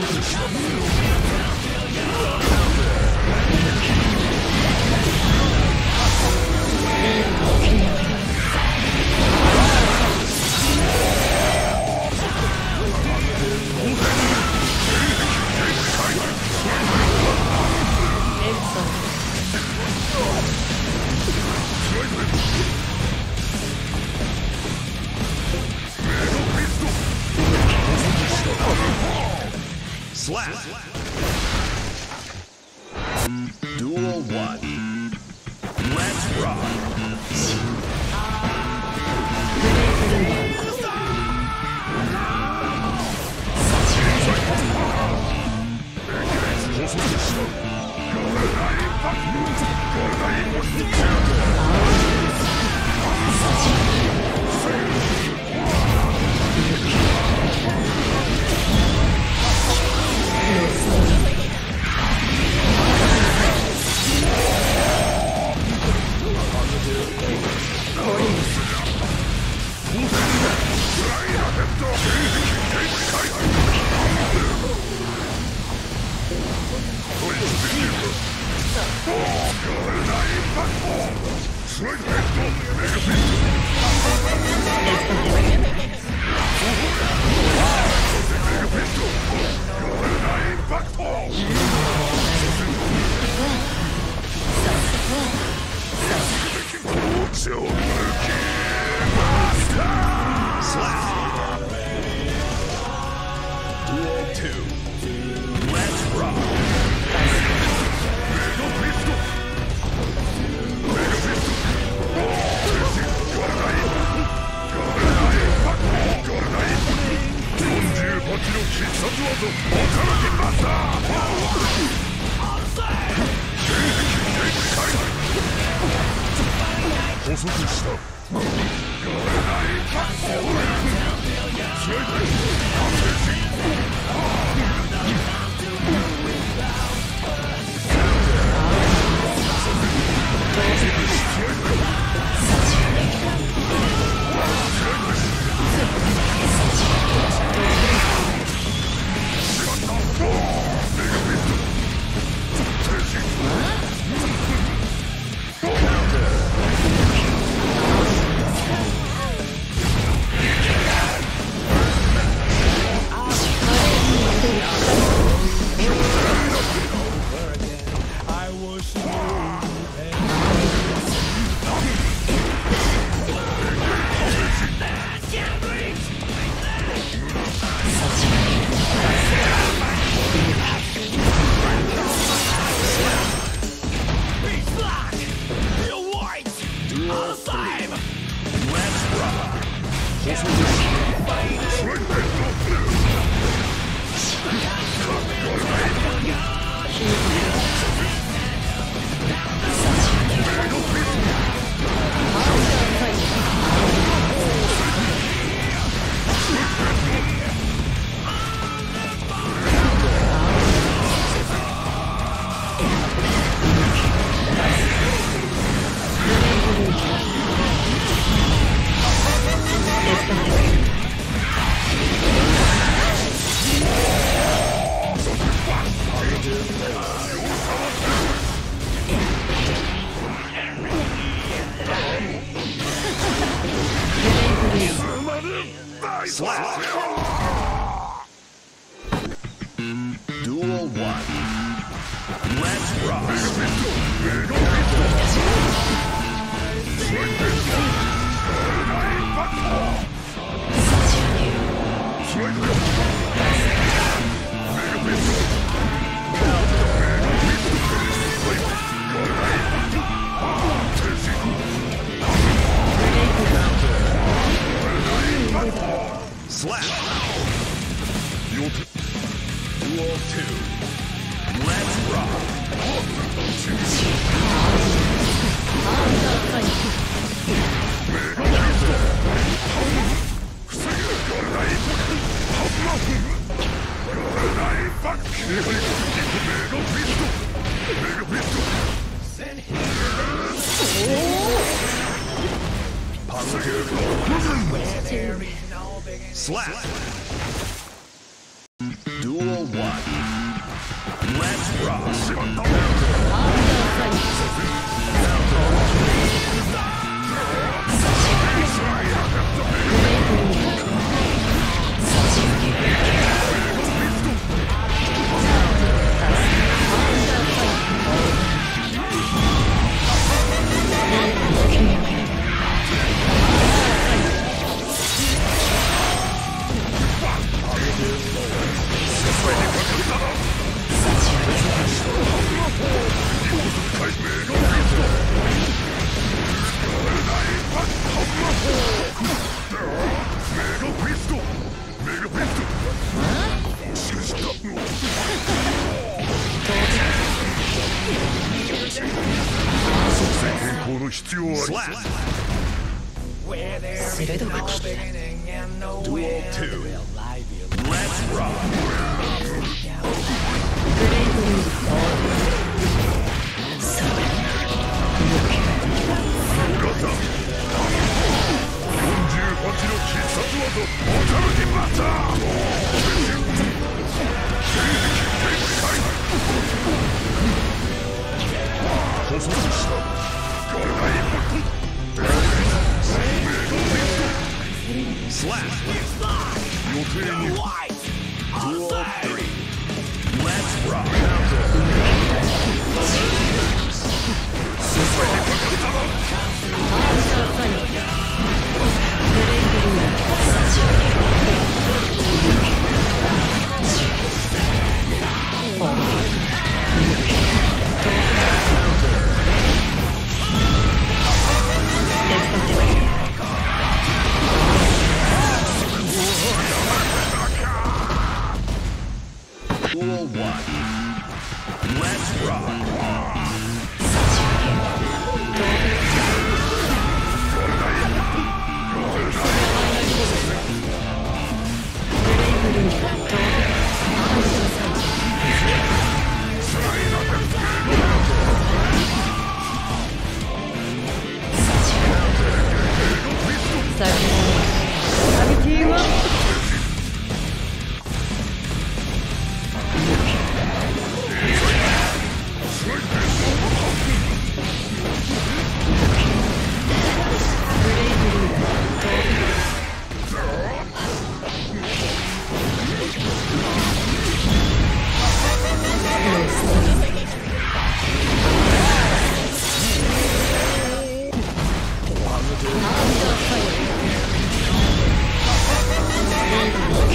Shut you Take this! Duel two. Let's rock. Slap. Blast. Where there is no beginning and no Duel 2.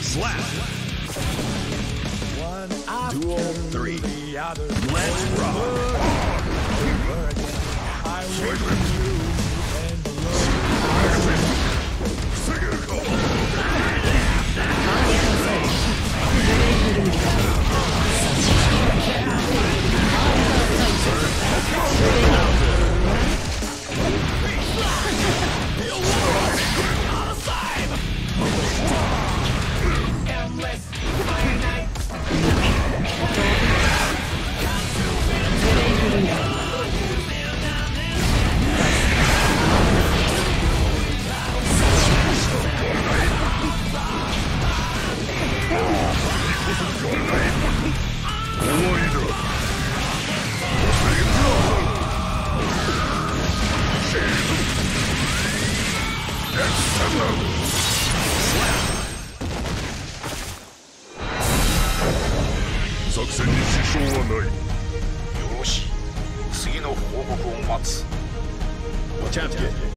Slap. One Duel three. Let's rock. ないよし次の報告を待つ Champion.